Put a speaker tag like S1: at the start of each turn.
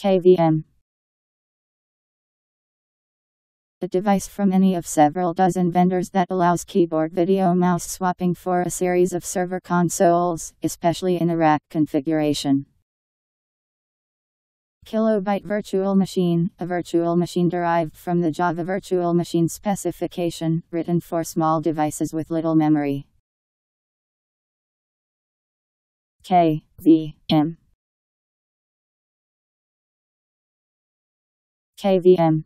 S1: KVM A device from any of several dozen vendors that allows keyboard video mouse swapping for a series of server consoles, especially in a rack configuration. Kilobyte Virtual Machine, a virtual machine derived from the Java Virtual Machine specification, written for small devices with little memory. KVM KVM